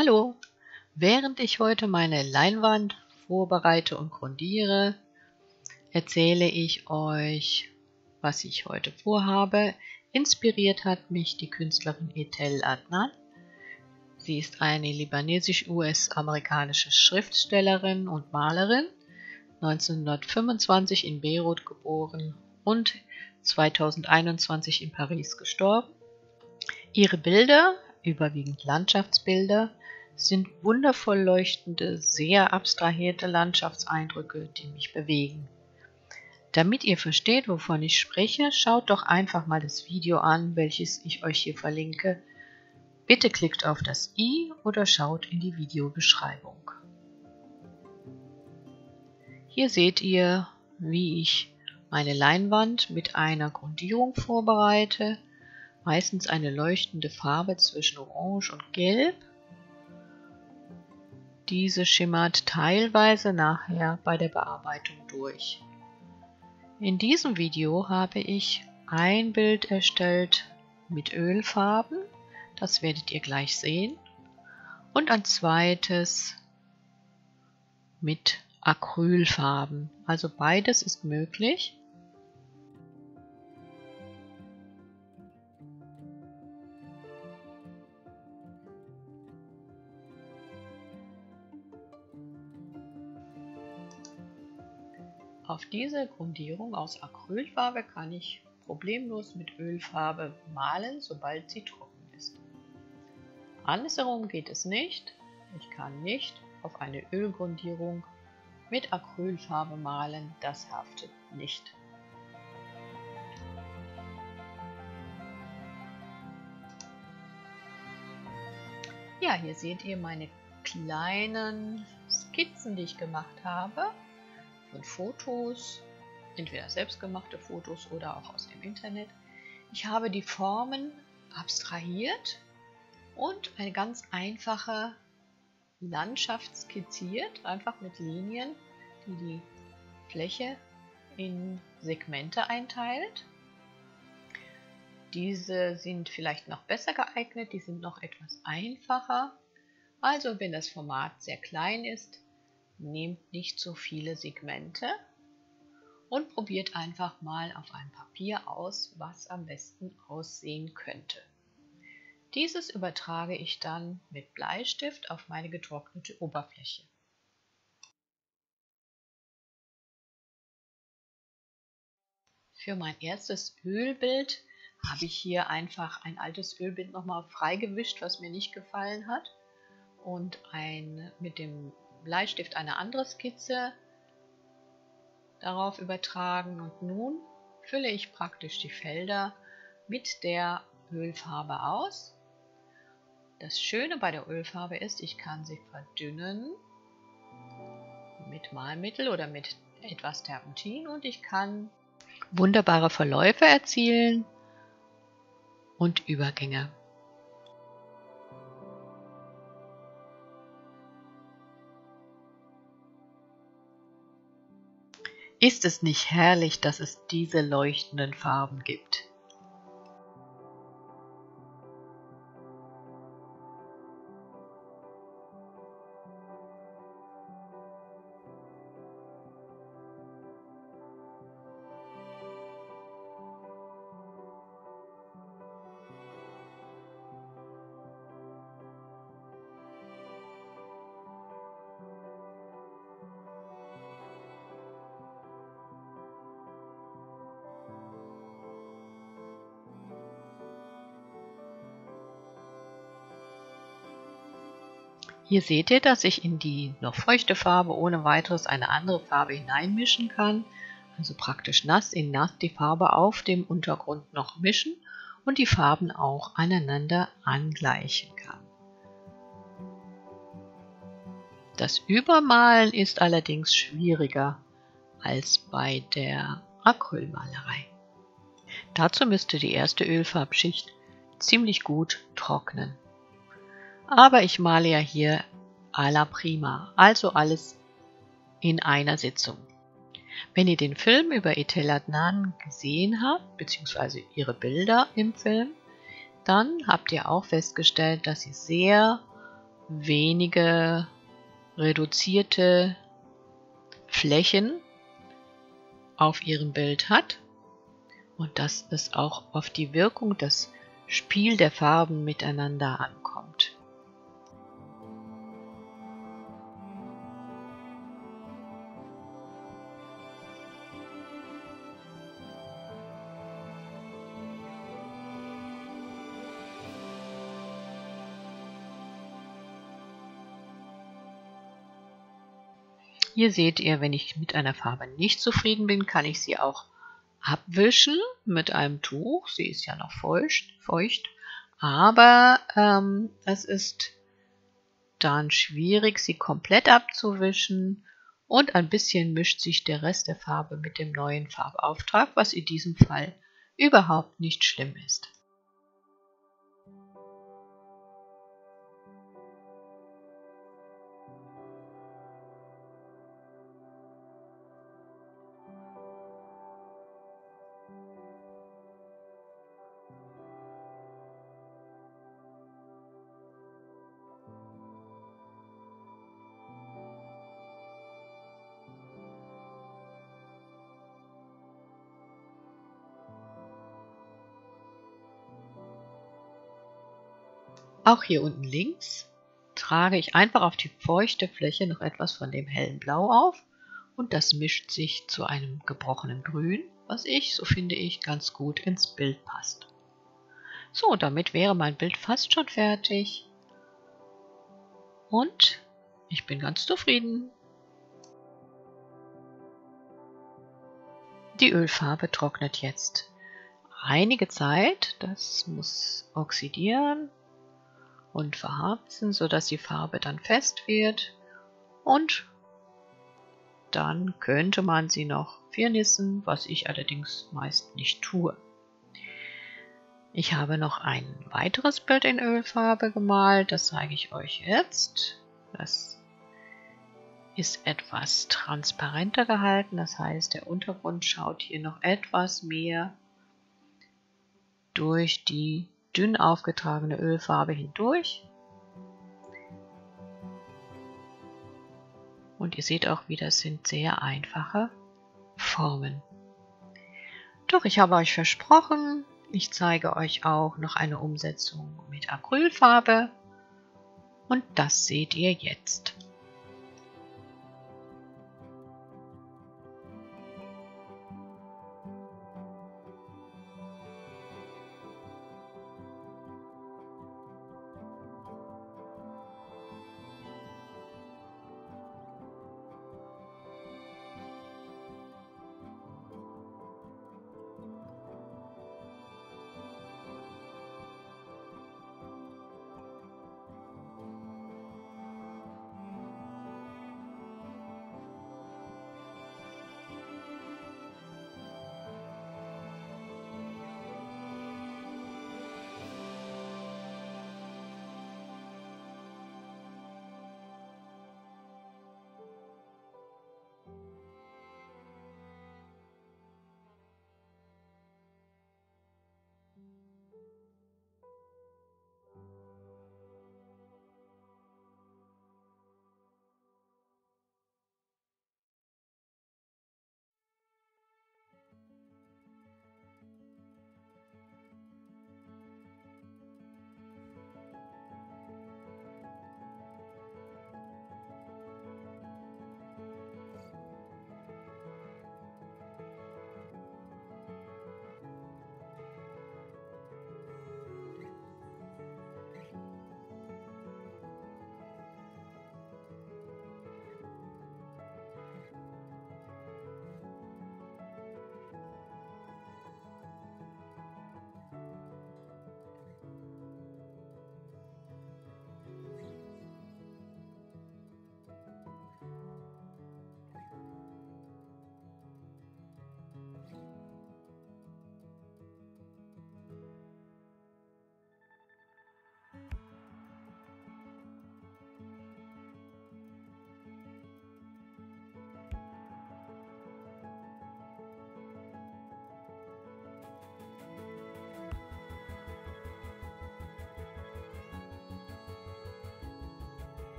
Hallo! Während ich heute meine Leinwand vorbereite und grundiere, erzähle ich euch, was ich heute vorhabe. Inspiriert hat mich die Künstlerin Etel Adnan. Sie ist eine libanesisch-US-amerikanische Schriftstellerin und Malerin, 1925 in Beirut geboren und 2021 in Paris gestorben. Ihre Bilder überwiegend Landschaftsbilder, sind wundervoll leuchtende, sehr abstrahierte Landschaftseindrücke, die mich bewegen. Damit ihr versteht, wovon ich spreche, schaut doch einfach mal das Video an, welches ich euch hier verlinke. Bitte klickt auf das i oder schaut in die Videobeschreibung. Hier seht ihr, wie ich meine Leinwand mit einer Grundierung vorbereite meistens eine leuchtende Farbe zwischen Orange und Gelb. Diese schimmert teilweise nachher bei der Bearbeitung durch. In diesem Video habe ich ein Bild erstellt mit Ölfarben, das werdet ihr gleich sehen, und ein zweites mit Acrylfarben. Also beides ist möglich. Auf diese Grundierung aus Acrylfarbe kann ich problemlos mit Ölfarbe malen, sobald sie trocken ist. Andersherum geht es nicht. Ich kann nicht auf eine Ölgrundierung mit Acrylfarbe malen, das haftet nicht. Ja, hier seht ihr meine kleinen Skizzen, die ich gemacht habe von Fotos, entweder selbstgemachte Fotos oder auch aus dem Internet. Ich habe die Formen abstrahiert und eine ganz einfache Landschaft skizziert, einfach mit Linien, die die Fläche in Segmente einteilt. Diese sind vielleicht noch besser geeignet, die sind noch etwas einfacher. Also wenn das Format sehr klein ist, nehmt nicht so viele Segmente und probiert einfach mal auf einem Papier aus, was am besten aussehen könnte. Dieses übertrage ich dann mit Bleistift auf meine getrocknete Oberfläche. Für mein erstes Ölbild habe ich hier einfach ein altes Ölbild nochmal freigewischt, was mir nicht gefallen hat und ein mit dem Bleistift eine andere Skizze darauf übertragen und nun fülle ich praktisch die Felder mit der Ölfarbe aus. Das Schöne bei der Ölfarbe ist, ich kann sie verdünnen mit Malmittel oder mit etwas Terpentin und ich kann wunderbare Verläufe erzielen und Übergänge. Ist es nicht herrlich, dass es diese leuchtenden Farben gibt? Hier seht ihr, dass ich in die noch feuchte Farbe ohne weiteres eine andere Farbe hineinmischen kann. Also praktisch nass in nass die Farbe auf dem Untergrund noch mischen und die Farben auch aneinander angleichen kann. Das Übermalen ist allerdings schwieriger als bei der Acrylmalerei. Dazu müsste die erste Ölfarbschicht ziemlich gut trocknen. Aber ich male ja hier à la prima, also alles in einer Sitzung. Wenn ihr den Film über Etel Adnan gesehen habt, beziehungsweise ihre Bilder im Film, dann habt ihr auch festgestellt, dass sie sehr wenige reduzierte Flächen auf ihrem Bild hat und dass es auch auf die Wirkung, das Spiel der Farben miteinander ankommt. Hier seht ihr, wenn ich mit einer Farbe nicht zufrieden bin, kann ich sie auch abwischen mit einem Tuch. Sie ist ja noch feucht, feucht aber ähm, es ist dann schwierig, sie komplett abzuwischen und ein bisschen mischt sich der Rest der Farbe mit dem neuen Farbauftrag, was in diesem Fall überhaupt nicht schlimm ist. Auch hier unten links trage ich einfach auf die feuchte Fläche noch etwas von dem hellen Blau auf und das mischt sich zu einem gebrochenen Grün, was ich, so finde ich, ganz gut ins Bild passt. So, damit wäre mein Bild fast schon fertig und ich bin ganz zufrieden. Die Ölfarbe trocknet jetzt einige Zeit, das muss oxidieren und verharzen, sodass die Farbe dann fest wird. Und dann könnte man sie noch firnissen, was ich allerdings meist nicht tue. Ich habe noch ein weiteres Bild in Ölfarbe gemalt, das zeige ich euch jetzt. Das ist etwas transparenter gehalten, das heißt der Untergrund schaut hier noch etwas mehr durch die dünn aufgetragene Ölfarbe hindurch. Und ihr seht auch wieder, es sind sehr einfache Formen. Doch ich habe euch versprochen, ich zeige euch auch noch eine Umsetzung mit Acrylfarbe. Und das seht ihr jetzt.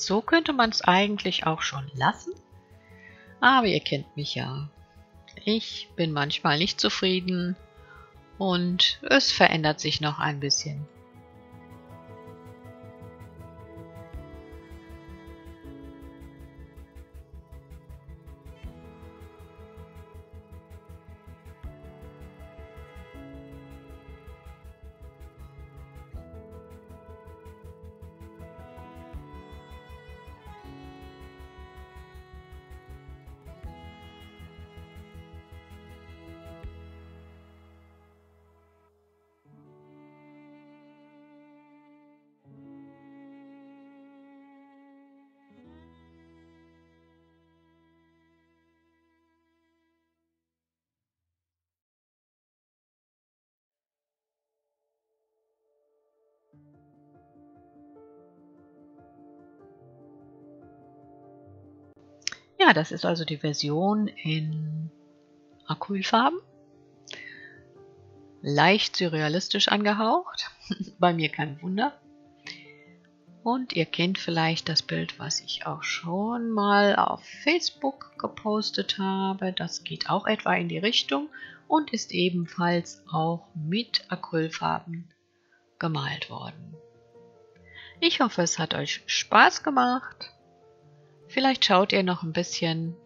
So könnte man es eigentlich auch schon lassen. Aber ihr kennt mich ja. Ich bin manchmal nicht zufrieden und es verändert sich noch ein bisschen. Das ist also die Version in Acrylfarben. Leicht surrealistisch angehaucht. Bei mir kein Wunder. Und ihr kennt vielleicht das Bild, was ich auch schon mal auf Facebook gepostet habe. Das geht auch etwa in die Richtung und ist ebenfalls auch mit Acrylfarben gemalt worden. Ich hoffe, es hat euch Spaß gemacht. Vielleicht schaut ihr noch ein bisschen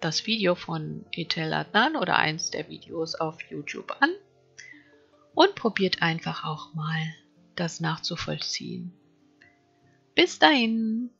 das Video von Etel Adnan oder eins der Videos auf YouTube an und probiert einfach auch mal das nachzuvollziehen. Bis dahin!